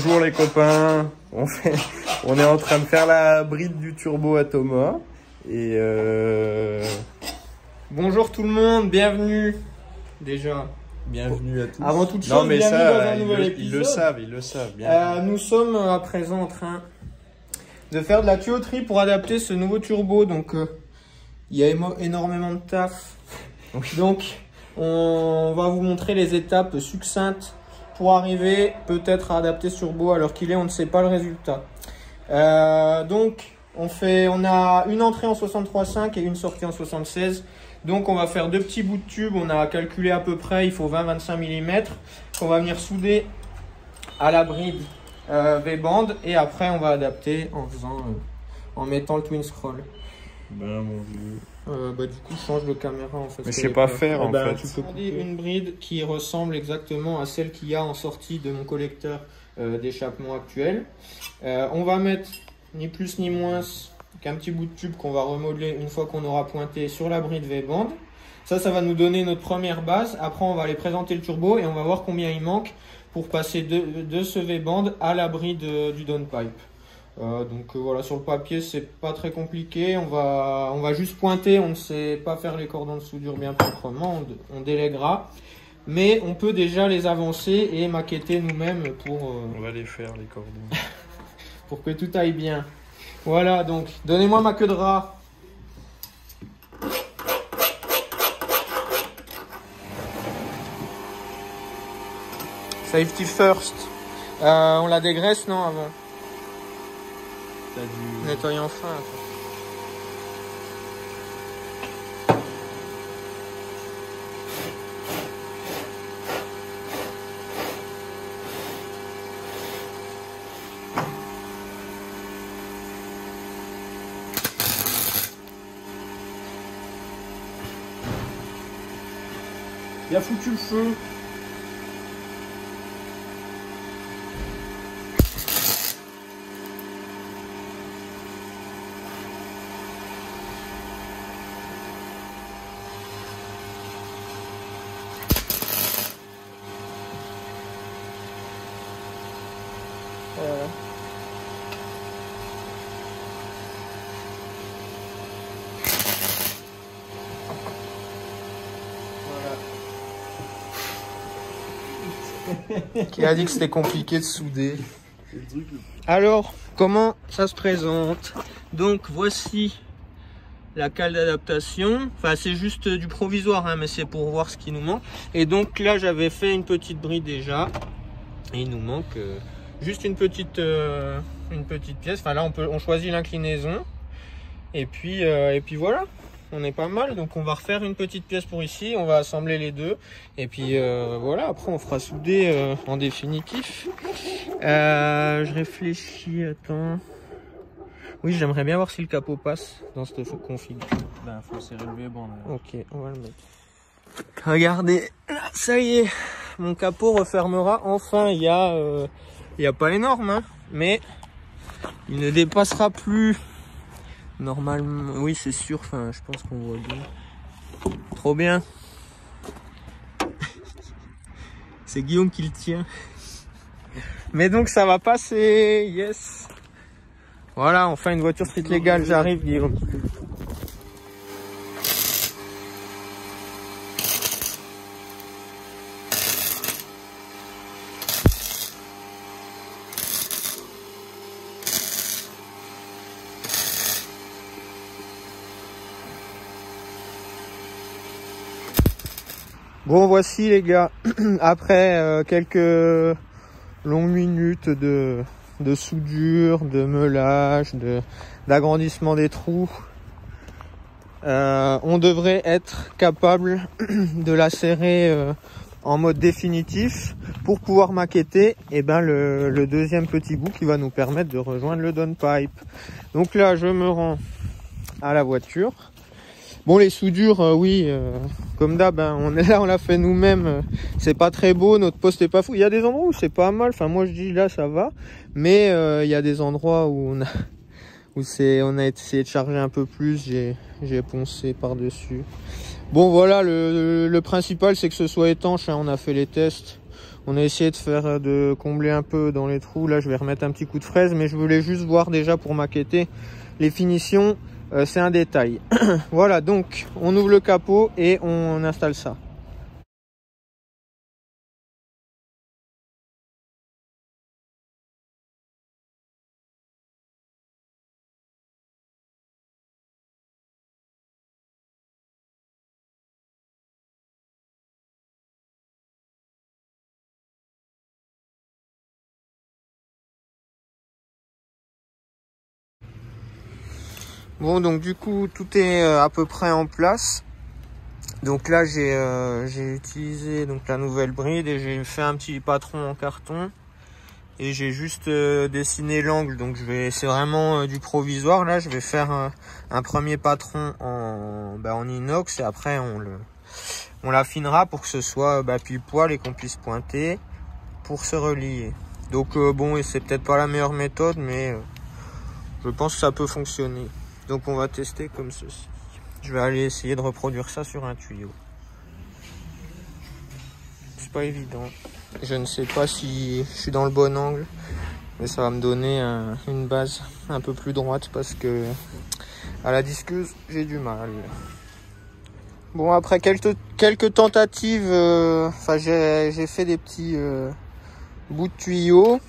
Bonjour les copains, on, fait, on est en train de faire la bride du turbo à Thomas. Et euh... Bonjour tout le monde, bienvenue déjà. Bienvenue à tous. Avant toute chose, non mais bienvenue ça, dans un ils, nouvel le, épisode. ils le savent, ils le savent. Bien. Euh, nous sommes euh, à présent en train de faire de la tuyauterie pour adapter ce nouveau turbo. Donc euh, il y a énormément de taf. Donc on va vous montrer les étapes succinctes pour arriver peut-être à adapter ce turbo alors qu'il est, on ne sait pas le résultat. Euh, donc on fait, on a une entrée en 63.5 et une sortie en 76. Donc on va faire deux petits bouts de tube, on a calculé à peu près, il faut 20-25 mm qu'on va venir souder à la bride euh, V-band et après on va adapter en faisant, euh, en mettant le twin scroll. Ben. Euh, bah, du coup, je change de caméra en fait. Mais je C'est sais pas faire, Eh en ben, fait. Tu peux couper une bride qui ressemble exactement à celle qu'il y a en sortie de mon collecteur euh, d'échappement actuel. Euh, on va mettre ni plus ni moins qu'un petit bout de tube qu'on va remodeler une fois qu'on aura pointé sur la bride V-band. Ça, ça va nous donner notre première base. Après, on va aller présenter le turbo et on va voir combien il manque pour passer de, de ce V-band à la bride euh, du downpipe. Euh, donc euh, voilà, sur le papier, c'est pas très compliqué. On va, on va juste pointer. On ne sait pas faire les cordons de soudure bien proprement. On, délèguera. Mais on peut déjà les avancer et maqueter nous-mêmes pour, euh, On va les faire les cordons. pour que tout aille bien. Voilà, donc donnez-moi ma queue de rat. Safety first. Euh, on la dégraisse, non, avant? Du... Nettoyant fin. quoi. Bien foutu le feu. Voilà. Voilà. Qui a dit que c'était compliqué de souder Alors, comment ça se présente? Donc, voici la cale d'adaptation. Enfin, c'est juste du provisoire, hein, mais c'est pour voir ce qui nous manque. Et donc là, j'avais fait une petite bride déjà. Et il nous manque euh, juste une petite, euh, une petite pièce. Enfin là, on, peut, on choisit l'inclinaison. Et puis, euh, et puis voilà, on est pas mal. Donc on va refaire une petite pièce pour ici. On va assembler les deux. Et puis euh, voilà, après on fera souder euh, en définitif. Euh, je réfléchis, attends. Oui, j'aimerais bien voir si le capot passe dans cette config. Ben faut serrer le V-band. Ok, on va le mettre. Regardez, là, ça y est, mon capot refermera enfin. Il y a, euh, il y a pas énorme, hein, mais il ne dépassera plus. Normalement, oui, c'est sûr. Enfin, je pense qu'on voit bien. Trop bien. C'est Guillaume qui le tient. Mais donc ça va passer, yes. Voilà, enfin une voiture street légale. J'arrive, Guillaume. Bon, voici les gars, après euh, quelques longues minutes de, de soudure, de meulage, d'agrandissement des trous, euh, on devrait être capable de la serrer euh, en mode définitif pour pouvoir maqueter eh ben, le deuxième petit bout qui va nous permettre de rejoindre le downpipe. Donc là, je me rends à la voiture. Bon, les soudures, euh, oui, euh, comme d'hab, hein, on est là, on l'a fait nous-mêmes. euh, c'est pas très beau, notre poste est pas fou. Il y a des endroits où c'est pas mal. Enfin, moi je dis là, ça va, mais il y a des endroits où on a, où c'est, on a essayé de charger un peu plus. J'ai, j'ai poncé par dessus. Bon, voilà, le principal c'est que ce soit étanche. hein, on a fait les tests. On a essayé de faire de combler un peu dans les trous. Là, je vais remettre un petit coup de fraise, mais je voulais juste voir déjà pour maqueter les finitions. C'est un détail. voilà, donc on ouvre le capot et on installe ça. Bon, donc du coup, tout est euh, à peu près en place. Donc là, j'ai euh, utilisé donc la nouvelle bride et j'ai fait un petit patron en carton. Et j'ai juste euh, dessiné l'angle, donc je vais, c'est vraiment du provisoire. Là, je vais faire un, premier patron en, bah, en inox et après on le, on l'affinera pour que ce soit bah, pile poil et qu'on puisse pointer pour se relier. Donc bon, c'est peut-être pas la meilleure méthode, mais je pense que ça peut fonctionner. Donc on va tester comme ceci. Je vais aller essayer de reproduire ça sur un tuyau. C'est pas évident. Je ne sais pas si je suis dans le bon angle. Mais ça va me donner une base un peu plus droite parce que à la disqueuse j'ai du mal. Bon après quelques, tentatives, euh, j'ai fait des petits euh, bouts de tuyaux.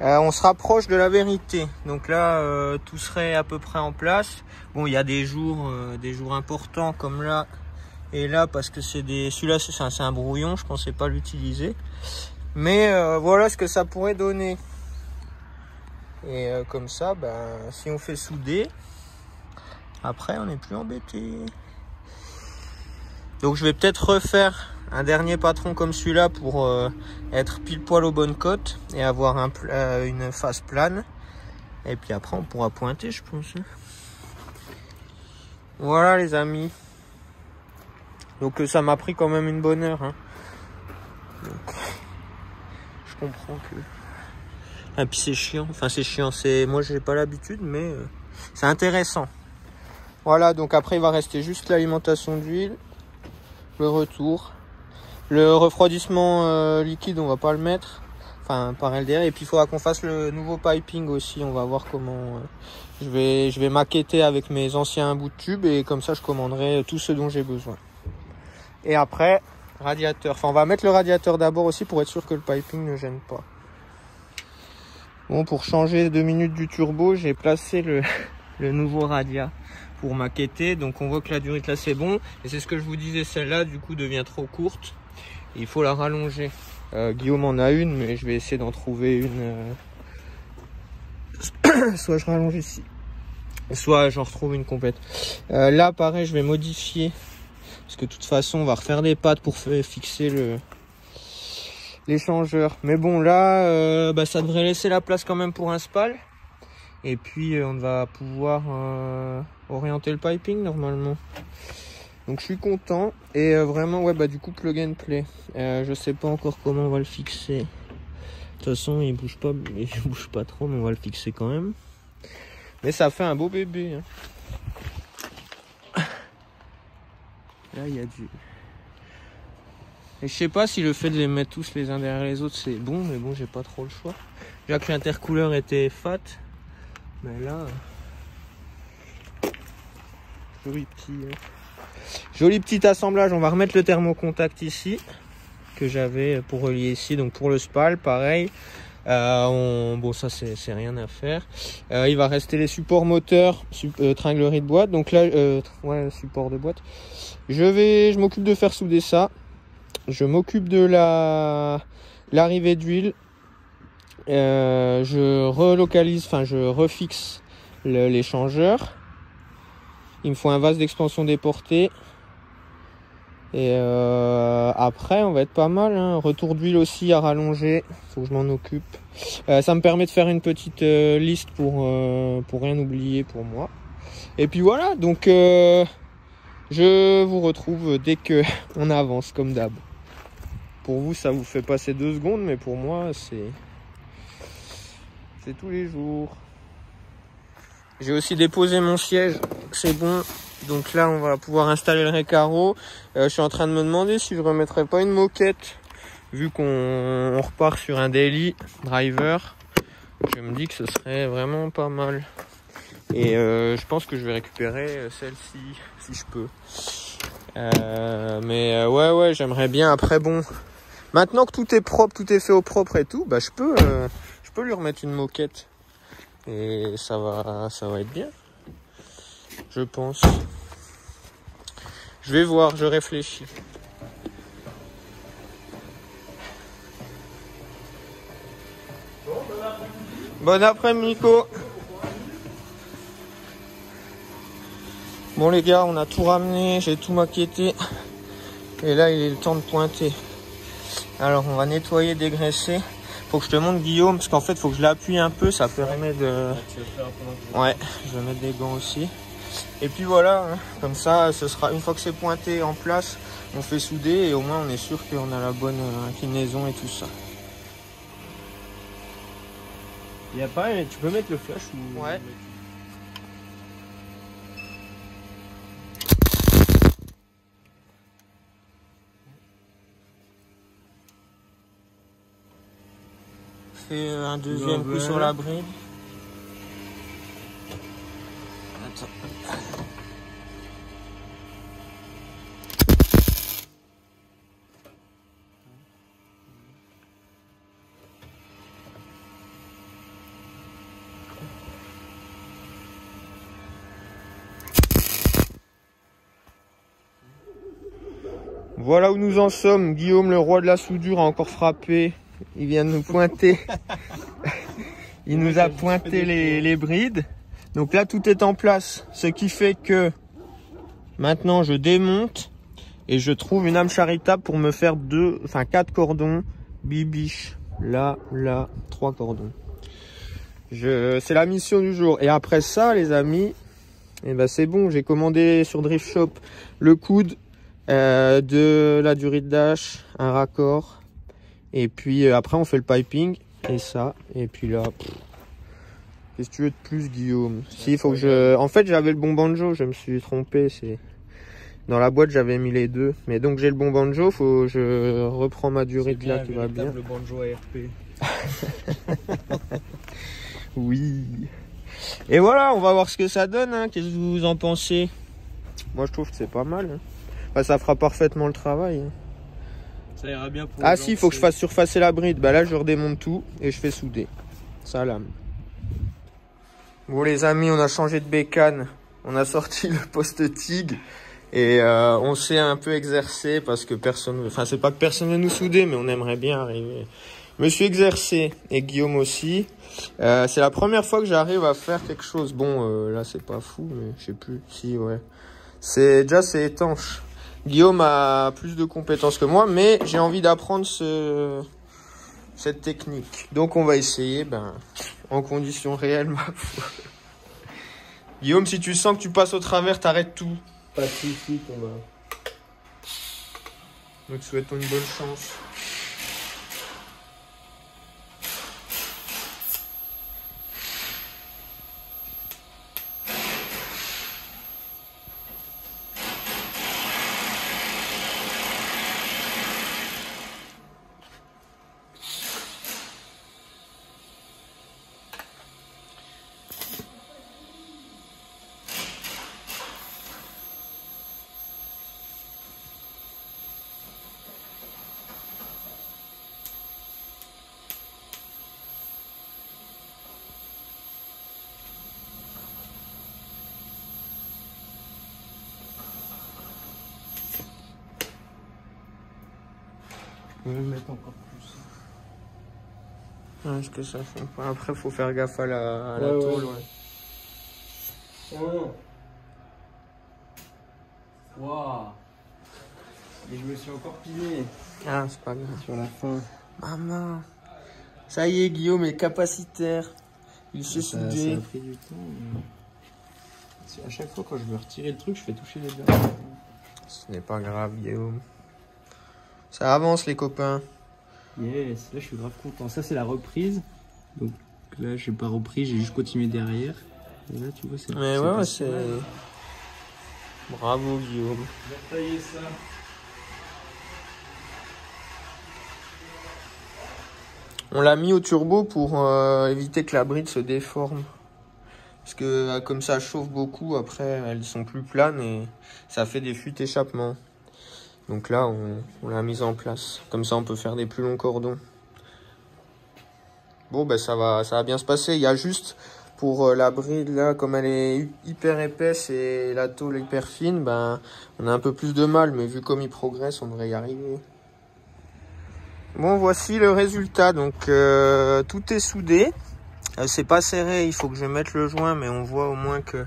Euh, on se rapproche de la vérité. Donc là, euh, tout serait à peu près en place. Bon, il y a des jours, euh, des jours importants comme là et là parce que c'est des, celui-là c'est un, brouillon. Je pensais pas l'utiliser, mais voilà ce que ça pourrait donner. Et comme ça, ben, si on fait souder, après on n'est plus embêté. Donc je vais peut-être refaire un dernier patron comme celui-là pour euh, être pile poil aux bonnes côtes et avoir euh, une face plane. Et puis après, on pourra pointer, je pense. Hein. Voilà, les amis. Donc euh, ça m'a pris quand même une bonne heure. Hein. je comprends que... Et puis c'est chiant. Enfin, c'est chiant. C'est Moi, j'ai pas l'habitude, mais c'est intéressant. Voilà, donc après, il va rester juste l'alimentation d'huile, le retour, le refroidissement euh, liquide, on va pas le mettre. Enfin, par LDR. Et puis, il faudra qu'on fasse le nouveau piping aussi. On va voir comment... Euh, je, vais, je vais maqueter avec mes anciens bouts de tube. Et comme ça, je commanderai tout ce dont j'ai besoin. Et après, radiateur. Enfin, on va mettre le radiateur d'abord aussi pour être sûr que le piping ne gêne pas. Bon, pour changer deux minutes du turbo, j'ai placé le, le nouveau radia pour maqueter. Donc on voit que la durée là c'est bon. Et c'est ce que je vous disais, celle-là du coup devient trop courte il faut la rallonger. Euh, Guillaume en a une, mais je vais essayer d'en trouver une. Euh, soit je rallonge ici, soit j'en retrouve une complète. Euh, là, pareil, je vais modifier. Parce que de toute façon, on va refaire des pattes pour fixer le l'échangeur. Mais bon, là, bah, ça devrait laisser la place quand même pour un spal. Et puis, on va pouvoir orienter le piping normalement. Donc je suis content et euh, vraiment ouais bah du coup plug and play. Euh, je sais pas encore comment on va le fixer. De toute façon il bouge pas, il bouge pas trop mais on va le fixer quand même. Mais ça fait un beau bébé. Hein. Là il y a du. Et je sais pas si le fait de les mettre tous les uns derrière les autres c'est bon, mais bon j'ai pas trop le choix. Déjà que l'intercouleur était fat, mais là. Joli petit. Hein. Joli petit assemblage, on va remettre le thermocontact ici, que j'avais pour relier ici, donc pour le spal, pareil. Euh, bon, ça c'est rien à faire. Euh, il va rester les supports moteurs, euh, tringlerie de boîte. Donc là, ouais, support de boîte. Je vais, je m'occupe de faire souder ça. Je m'occupe de la l'arrivée d'huile. je relocalise, enfin je refixe l'échangeur. Il me faut un vase d'expansion déporté. Et euh, après, on va être pas mal. Hein. Retour d'huile aussi à rallonger. Faut que je m'en occupe. Euh, ça me permet de faire une petite euh, liste pour, pour rien oublier pour moi. Et puis voilà, donc je vous retrouve dès que on avance comme d'hab. Pour vous, ça vous fait passer deux secondes, mais pour moi, c'est c'est tous les jours. J'ai aussi déposé mon siège, c'est bon. Donc là, on va pouvoir installer le récaro. Euh, je suis en train de me demander si je remettrais pas une moquette vu qu'on repart sur un daily driver, je me dis que ce serait vraiment pas mal. Et euh, je pense que je vais récupérer celle-ci si je peux. Euh, mais ouais ouais j'aimerais bien. Après bon, maintenant que tout est propre, tout est fait au propre et tout, bah je peux je peux lui remettre une moquette et ça va ça va être bien. Je pense. Je vais voir, je réfléchis. Bon après-midi, Nico. Bon les gars, on a tout ramené, j'ai tout maquetté. Et là, il est le temps de pointer. Alors, on va nettoyer, dégraisser. Faut que je te montre Guillaume, parce qu'en fait, faut que je l'appuie un peu, ça permet de... Ouais, je vais mettre des gants aussi. Et puis voilà, hein. comme ça, ce sera une fois que c'est pointé en place, on fait souder et au moins on est sûr qu'on a la bonne euh, inclinaison et tout ça. Il y a pas, tu peux mettre le flash ou Ouais. Fais un deuxième coup sur la bride. Voilà où nous en sommes. Guillaume, le roi de la soudure, a encore frappé. Il vient de nous pointer. Il nous a pointé les, brides. Donc là, tout est en place. Ce qui fait que maintenant, je démonte et je trouve une âme charitable pour me faire deux, enfin quatre cordons. Bibiche. Là, là, trois cordons. c'est la mission du jour. Et après ça, les amis, eh ben c'est bon. J'ai commandé sur Drift Shop le coude euh, de la durée de dash, un raccord. Et puis euh, après on fait le piping et ça. Et puis là, qu'est-ce que tu veux de plus Guillaume Si, faut que je... En fait j'avais le bon banjo, je me suis trompé. c'est Dans la boîte j'avais mis les deux. Mais donc j'ai le bon banjo, faut que je reprends ma durée de là qui va bien. Le banjo ARP. oui. Et voilà, on va voir ce que ça donne. Hein. Qu'est-ce que vous en pensez? Moi je trouve que c'est pas mal. Hein. Bah, ça fera parfaitement le travail. Ça ira bien pour Ah si, il faut que je fasse surfacer la bride. Bah là, je redémonte tout et je fais souder. Salam. Bon les amis, on a changé de bécane. On a sorti le poste TIG. Et euh, on s'est un peu exercé parce que personne... Enfin, c'est pas que personne veut nous souder, mais on aimerait bien arriver. Je me suis exercé, et Guillaume aussi. Euh, c'est la première fois que j'arrive à faire quelque chose. Bon, euh, là, c'est pas fou, mais je sais plus. Si, ouais. C'est Déjà, c'est étanche. Guillaume a plus de compétences que moi, mais j'ai envie d'apprendre ce, cette technique. Donc on va essayer ben, en conditions réelles, ma foi. Guillaume, si tu sens que tu passes au travers, t'arrêtes tout. Pas de soucis, Thomas. Nous te souhaitons une bonne chance. Peux mettre encore plus. Ouais, ce que ça fait pas. Après, faut faire gaffe à la, à la tôle, ouais. Oh. Waouh. Et je me suis encore piné. Ah, c'est pas grave. Sur la fin. Maman. Ça y est, Guillaume est capacitaire. Il s'est soudé. Ça a pris du temps. Mais... À chaque fois, quand je veux retirer le truc, je fais toucher les dents. Ce n'est pas grave, Guillaume. Ça avance les copains. Yes, là je suis grave content. Ça c'est la reprise. Donc là j'ai pas repris, j'ai juste continué derrière. Et là tu vois c'est. Mais ouais, c'est. Bravo Guillaume. Je vais tailler ça. On l'a mis au turbo pour euh, éviter que la bride se déforme. Parce que euh, comme ça chauffe beaucoup, après elles sont plus planes et ça fait des fuites échappement. Donc là, on, l'a mise en place. Comme ça, on peut faire des plus longs cordons. Bon, ben ça va, ça va bien se passer. Il y a juste pour euh, la bride là, comme elle est hyper épaisse et la tôle hyper fine, ben on a un peu plus de mal. Mais vu comme il progresse, on devrait y arriver. Bon, voici le résultat. Donc euh, tout est soudé. Euh, c'est pas serré, il faut que je mette le joint, mais on voit au moins que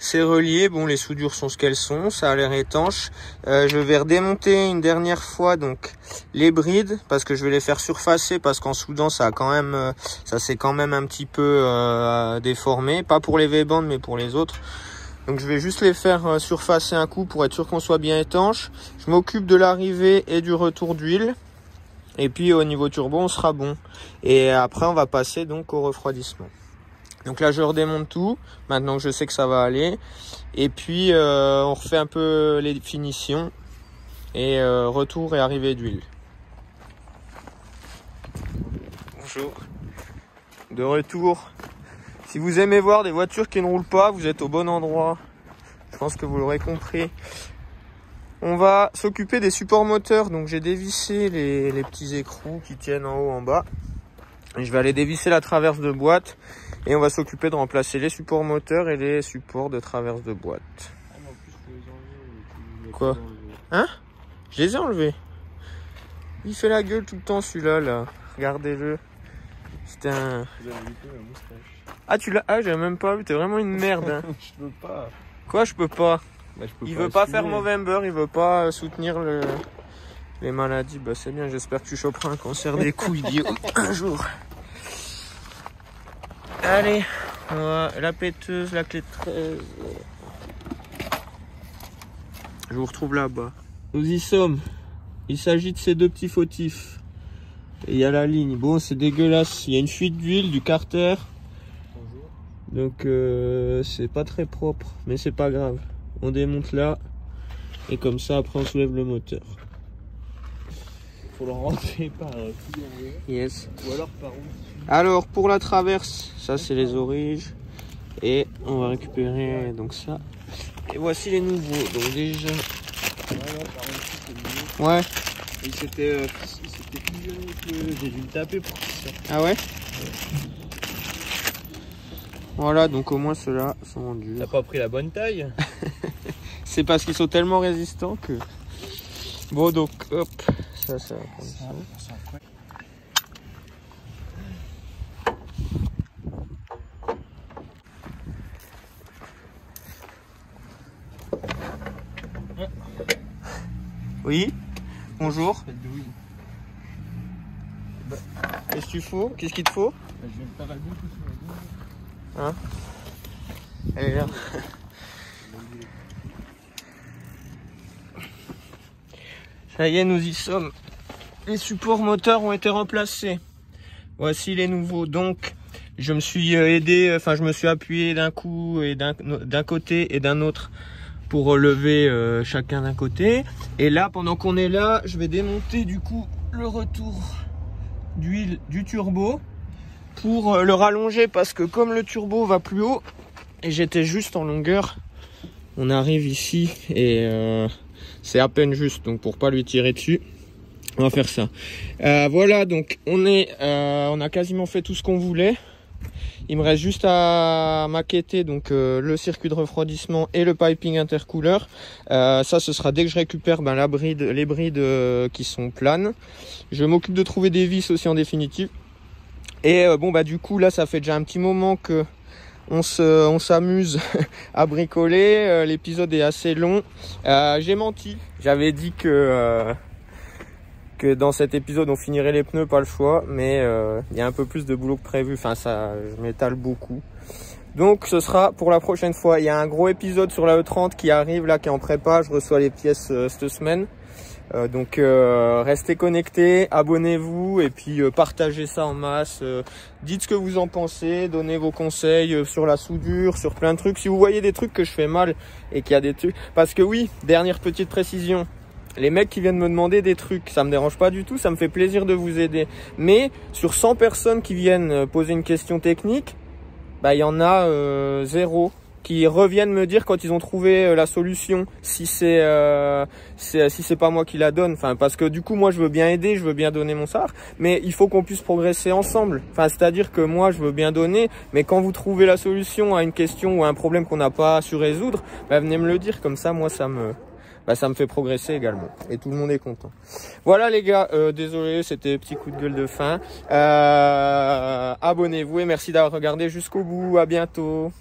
c'est relié. Bon, les soudures sont ce qu'elles sont, ça a l'air étanche. Euh, je vais redémonter une dernière fois donc les brides parce que je vais les faire surfacer parce qu'en soudant ça a quand même, euh, ça s'est quand même un petit peu euh, déformé. Pas pour les V-bandes mais pour les autres. Donc je vais juste les faire euh, surfacer un coup pour être sûr qu'on soit bien étanche. Je m'occupe de l'arrivée et du retour d'huile. Et puis au niveau turbo, on sera bon. Et après, on va passer donc au refroidissement. Donc là, je redémonte tout. Maintenant que je sais que ça va aller. Et puis, euh, on refait un peu les finitions. Et euh, retour et arrivée d'huile. Bonjour. De retour. Si vous aimez voir des voitures qui ne roulent pas, vous êtes au bon endroit. Je pense que vous l'aurez compris. On va s'occuper des supports moteurs. Donc j'ai dévissé les, les, petits écrous qui tiennent en haut, en bas. Et je vais aller dévisser la traverse de boîte. Et on va s'occuper de remplacer les supports moteurs et les supports de traverse de boîte. Quoi Hein Je les ai enlevés. Il fait la gueule tout le temps celui-là. Là. Regardez-le. C'est un... Ah tu l'as Ah j'avais même pas vu. T'es vraiment une merde. Hein. je peux pas. Quoi je peux pas bah, je peux il pas veut pas faire Movember, il veut pas soutenir le, les maladies. Bah c'est bien, j'espère que tu choperas un cancer des couilles, Guillaume, un jour. Allez, la péteuse, la clé de 13. Je vous retrouve là-bas. Nous y sommes. Il s'agit de ces deux petits fautifs. Et il y a la ligne. Bon, c'est dégueulasse. Il y a une fuite d'huile du carter. Donc euh, c'est pas très propre, mais c'est pas grave. On démonte là et comme ça après on soulève le moteur. Faut le rentrer par euh. Yes. Ou alors par où Alors pour la traverse, ça c'est les origes et on va récupérer donc ça. Et voici les nouveaux. Donc déjà, Ouais. Il s'était euh, fusionné avec le- J'ai dû le taper pour qu'il sorte. Ah ouais? Voilà, donc au moins ceux-là sont en dur. T'as pas pris la bonne taille? C'est parce qu'ils sont tellement résistants que. Bon donc hop, ça ça va prendre ça. Oui. Bonjour. Qu'est-ce qu'il faut Qu'est-ce qu'il te faut? Bah, je vais me faire sur la là. Ça y est, nous y sommes. Les supports moteurs ont été remplacés. Voici les nouveaux. Donc, je me suis euh, aidé, enfin, je me suis appuyé d'un coup et d'un d'un côté et d'un autre pour relever euh, chacun d'un côté. Et là, pendant qu'on est là, je vais démonter du coup le retour d'huile du turbo pour euh, le rallonger parce que comme le turbo va plus haut et j'étais juste en longueur, on arrive ici et euh, c'est à peine juste donc pour pas lui tirer dessus. On va faire ça. Voilà, donc on est, on a quasiment fait tout ce qu'on voulait. Il me reste juste à maqueter donc euh, le circuit de refroidissement et le piping intercooler. Euh, ça, ce sera dès que je récupère ben, la bride, les brides euh, qui sont planes. Je m'occupe de trouver des vis aussi en définitive. Et bon bah du coup là, ça fait déjà un petit moment que on se, on s'amuse à bricoler. L'épisode est assez long. J'ai menti. J'avais dit que dans cet épisode on finirait les pneus, pas le choix, mais euh, il y a un peu plus de boulot que prévu. Enfin, ça, je m'étale beaucoup. Donc, ce sera pour la prochaine fois. Il y a un gros épisode sur la E30 qui arrive là, qui est en prépa. Je reçois les pièces euh, cette semaine. Euh, donc, euh, restez connectés, abonnez-vous et puis partagez ça en masse. Dites ce que vous en pensez, donnez vos conseils sur la soudure, sur plein de trucs. Si vous voyez des trucs que je fais mal et qu'il y a des trucs, parce que oui, dernière petite précision. Les mecs qui viennent me demander des trucs, ça me dérange pas du tout, ça me fait plaisir de vous aider. Mais sur 100 personnes qui viennent euh, poser une question technique, bah il y en a euh, zéro qui reviennent me dire quand ils ont trouvé euh, la solution si c'est euh, si c'est pas moi qui la donne enfin parce que du coup moi je veux bien aider je veux bien donner mon savoir mais il faut qu'on puisse progresser ensemble enfin c'est à dire que moi je veux bien donner mais quand vous trouvez la solution à une question ou à un problème qu'on n'a pas su résoudre bah, venez me le dire comme ça moi ça me bah, ça me fait progresser également. Et tout le monde est content. Voilà les gars, euh, désolé, c'était petit coup de gueule de fin. Euh, Abonnez-vous et merci d'avoir regardé jusqu'au bout. À bientôt.